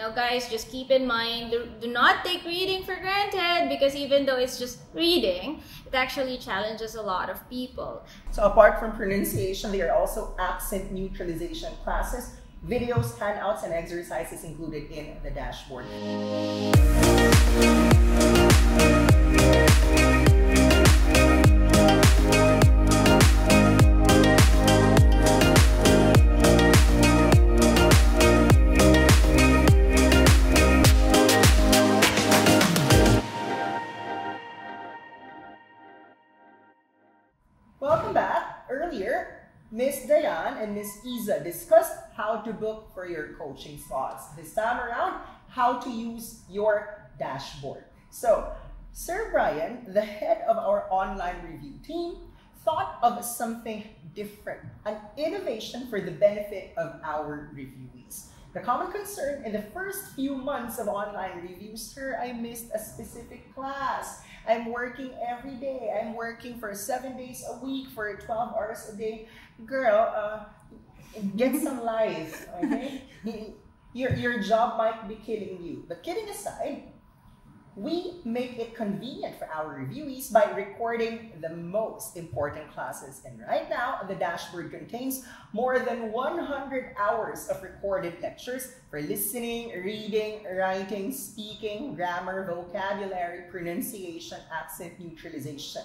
Now, guys, just keep in mind do, do not take reading for granted because even though it's just reading, it actually challenges a lot of people. So, apart from pronunciation, there are also accent neutralization classes, videos, handouts, and exercises included in the dashboard. To book for your coaching slots. This time around, how to use your dashboard. So, Sir Brian, the head of our online review team, thought of something different, an innovation for the benefit of our reviewees. The common concern in the first few months of online reviews, sir, I missed a specific class. I'm working every day. I'm working for seven days a week for 12 hours a day. Girl, uh, get some life, okay? your, your job might be killing you. But kidding aside, we make it convenient for our reviewees by recording the most important classes. And right now, the dashboard contains more than 100 hours of recorded lectures for listening, reading, writing, speaking, grammar, vocabulary, pronunciation, accent neutralization.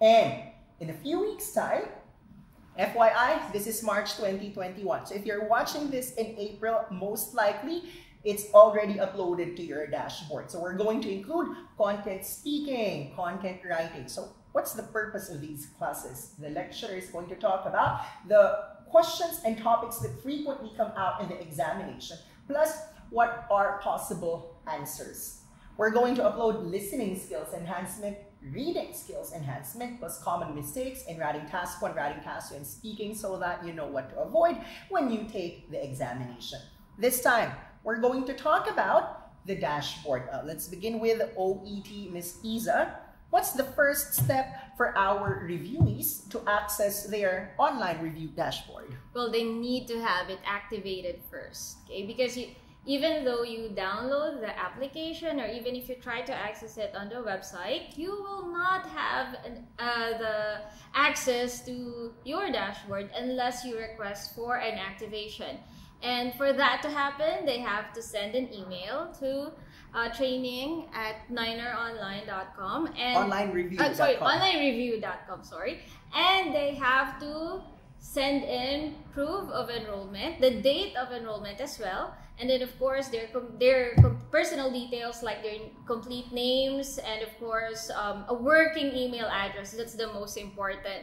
And in a few weeks' time, FYI, this is March 2021. So if you're watching this in April, most likely it's already uploaded to your dashboard. So we're going to include content speaking, content writing. So what's the purpose of these classes? The lecturer is going to talk about the questions and topics that frequently come out in the examination, plus what are possible answers. We're going to upload listening skills enhancement, reading skills enhancement, plus common mistakes in writing task 1, writing task 2, and speaking so that you know what to avoid when you take the examination. This time, we're going to talk about the dashboard. Uh, let's begin with OET, Miss Iza. What's the first step for our reviewees to access their online review dashboard? Well, they need to have it activated first, okay? Because you, even though you download the application or even if you try to access it on the website, you will not have an, uh, the access to your dashboard unless you request for an activation. And for that to happen, they have to send an email to uh, training at nineronline.com and onlinereview.com. Uh, sorry, onlinereview.com. Sorry, and they have to send in proof of enrollment, the date of enrollment as well, and then of course their their personal details like their complete names and of course um, a working email address. That's the most important.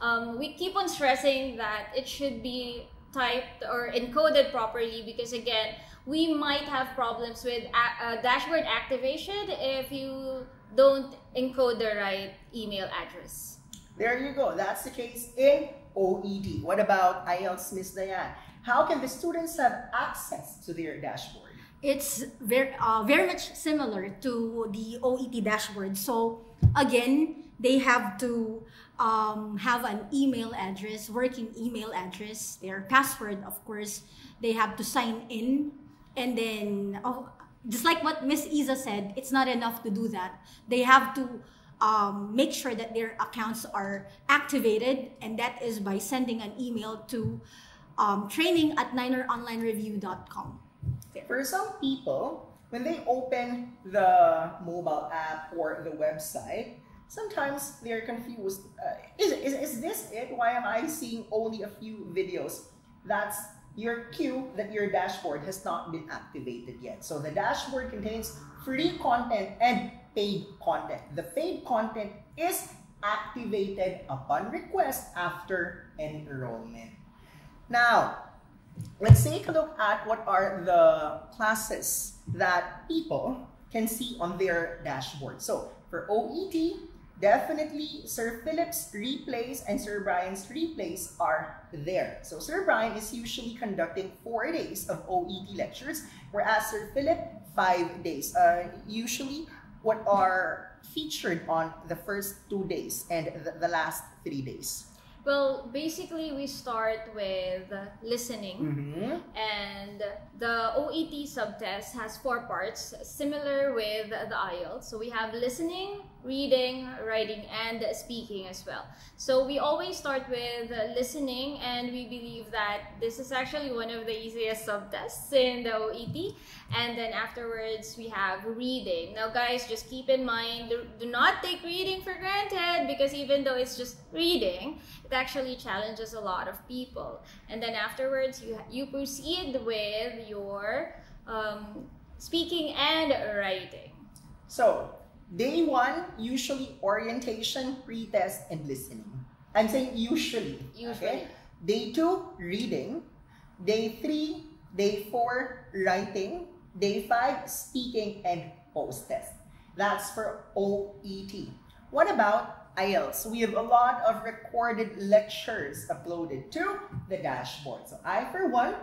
Um, we keep on stressing that it should be typed or encoded properly because again we might have problems with uh, dashboard activation if you don't encode the right email address. There you go. That's the case in OET. What about IELTS, Miss Dianne? How can the students have access to their dashboard? It's very, uh, very much similar to the OET dashboard. So again, they have to um, have an email address, working email address, their password, of course. They have to sign in. And then, oh, just like what Miss Iza said, it's not enough to do that. They have to um, make sure that their accounts are activated, and that is by sending an email to um, training at nineronlinereview.com. For some people, when they open the mobile app or the website, sometimes they're confused. Uh, is, is, is this it? Why am I seeing only a few videos? That's your cue that your dashboard has not been activated yet. So the dashboard contains free content and paid content. The paid content is activated upon request after enrollment. Now, let's take a look at what are the classes that people can see on their dashboard. So for OET, definitely Sir Philip's replays and Sir Brian's replays are there. So Sir Brian is usually conducting four days of OET lectures, whereas Sir Philip, five days. Uh, usually what are featured on the first two days and the, the last three days. Well, basically, we start with listening. Mm-hmm. And the OET subtest has four parts, similar with the IELTS. So we have listening, reading, writing, and speaking as well. So we always start with listening, and we believe that this is actually one of the easiest subtests in the OET. And then afterwards, we have reading. Now, guys, just keep in mind do, do not take reading for granted because even though it's just reading, it actually challenges a lot of people. And then afterwards, you, you proceed with your um, speaking and writing. So, day one, usually orientation, pretest, and listening. I'm saying usually. Usually. Okay? Day two, reading. Day three, day four, writing. Day five, speaking and post test. That's for OET. What about IELTS? We have a lot of recorded lectures uploaded to the dashboard. So I, for one,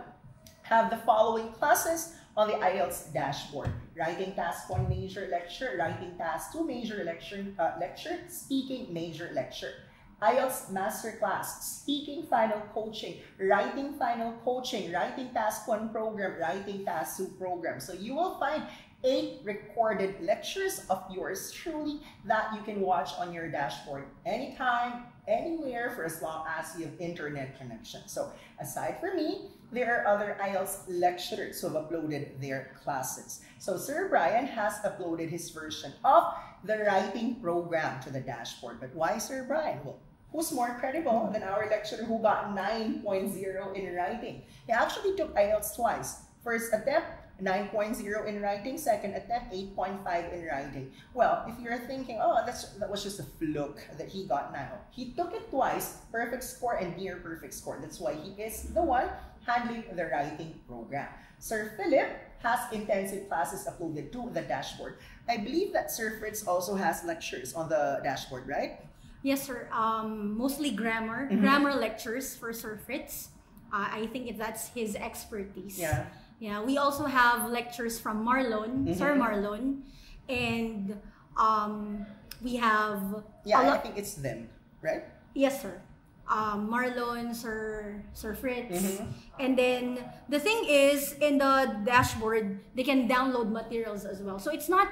have the following classes on the IELTS dashboard. Writing task 1 major lecture, writing task 2 major lecture, uh, lecture, speaking major lecture. IELTS Masterclass, Speaking Final Coaching, Writing Final Coaching, Writing Task 1 program, Writing Task 2 program. So you will find eight recorded lectures of yours truly that you can watch on your dashboard anytime, anywhere for as long as you have internet connection. So aside from me, there are other IELTS lecturers who have uploaded their classes. So Sir Brian has uploaded his version of the writing program to the dashboard. But why Sir Brian? Well, who's more credible than our lecturer who got 9.0 in writing? He actually took IELTS twice. First attempt, 9.0 in writing, second attempt, 8.5 in writing. Well, if you're thinking, oh, that's that was just a fluke that he got now. He took it twice, perfect score and near perfect score. That's why he is the one handling the writing program. Sir Philip has intensive classes uploaded to the dashboard. I believe that Sir Fritz also has lectures on the dashboard, right? Yes, sir. Um, mostly grammar, Mhm. grammar lectures for Sir Fritz. Uh, I think that's his expertise. Yeah. Yeah. We also have lectures from Marlon, Sir Mhm. Marlon, and um, we have Yeah, a I think it's them, right? Yes, sir. Um, Marlon, Sir Sir Fritz, Mhm. and then the thing is, in the dashboard, they can download materials as well. So it's not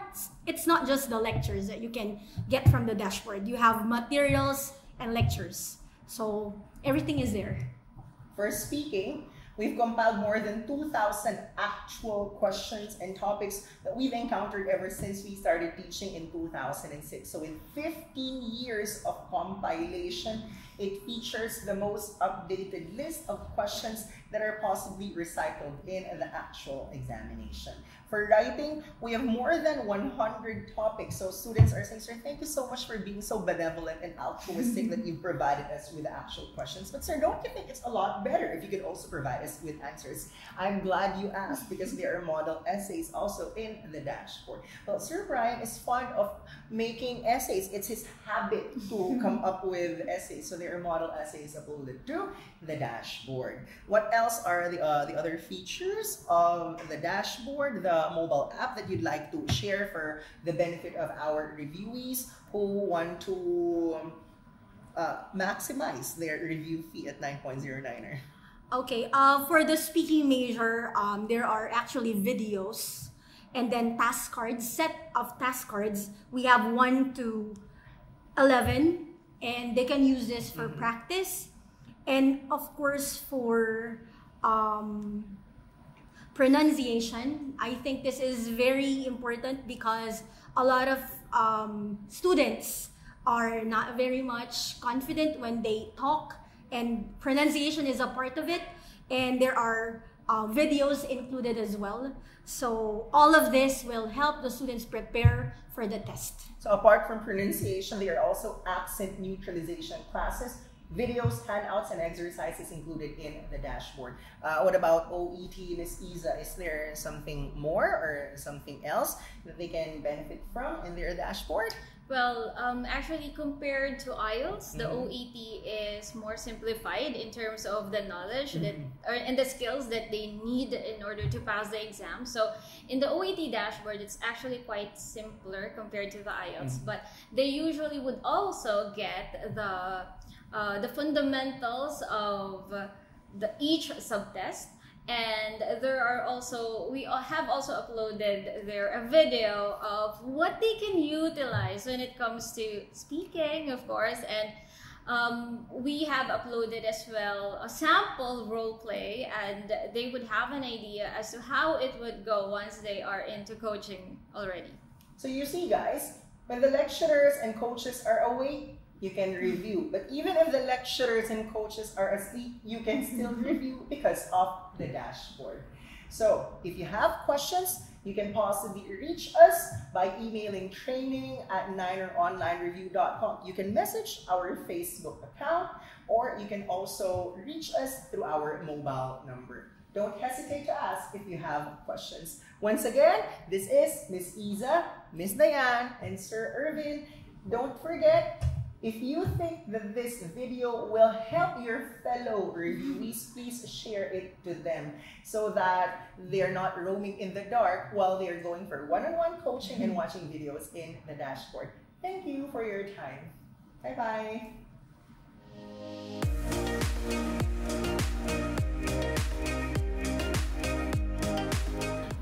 it's not just the lectures that you can get from the dashboard. You have materials and lectures, so everything is there. For speaking, we've compiled more than 2,000 actual questions and topics that we've encountered ever since we started teaching in 2006. So in 15 years of compilation, it features the most updated list of questions that are possibly recycled in the actual examination. For writing, we have more than 100 topics. So students are saying, sir, thank you so much for being so benevolent and altruistic that you've provided us with the actual questions. But sir, don't you think it's a lot better if you could also provide us with answers? I'm glad you asked because there are model essays also in the dashboard. Well, Sir Brian is fond of making essays. It's his habit to come up with essays. So there are model essays uploaded to the dashboard. What else are the uh, the other features of the dashboard, the mobile app that you'd like to share for the benefit of our reviewees who want to um, uh, maximize their review fee at 9.0 Niner? Okay, uh, for the speaking major, um, there are actually videos and then task cards, set of task cards. We have 1 to 11 and they can use this for Mhm. practice. And of course, for um, pronunciation, I think this is very important because a lot of um, students are not very much confident when they talk and pronunciation is a part of it and there are uh, videos included as well so all of this will help the students prepare for the test So apart from pronunciation, there are also accent neutralization classes, videos, handouts, and exercises included in the dashboard. Uh, what about OET, Miss Iza? Is there something more or something else that they can benefit from in their dashboard? Well, um, actually, compared to IELTS, the Mhm. OET is more simplified in terms of the knowledge that, Mhm. or, and the skills that they need in order to pass the exam. So, in the OET dashboard, it's actually quite simpler compared to the IELTS, Mhm. but they usually would also get the uh, the fundamentals of the each subtest and there are also we have also uploaded there a video of what they can utilize when it comes to speaking of course. And um, we have uploaded as well a sample role play and they would have an idea as to how it would go once they are into coaching already. So you see guys when the lecturers and coaches are away you can review. But even if the lecturers and coaches are asleep, you can still mm-hmm. review because of the dashboard. So if you have questions, you can possibly reach us by emailing training at nineronlinereview.com. You can message our Facebook account or you can also reach us through our mobile number. Don't hesitate to ask if you have questions. Once again, this is Miss Iza, Miss Dianne, and Sir Ervin. Don't forget, if you think that this video will help your fellow reviewees, please share it to them so that they're not roaming in the dark while they're going for one-on-one -on -one coaching and watching videos in the dashboard. Thank you for your time. Bye-bye.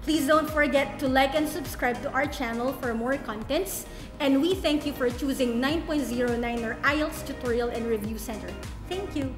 Please don't forget to like and subscribe to our channel for more contents. And we thank you for choosing 9.0 Niner IELTS Tutorial and Review Center. Thank you.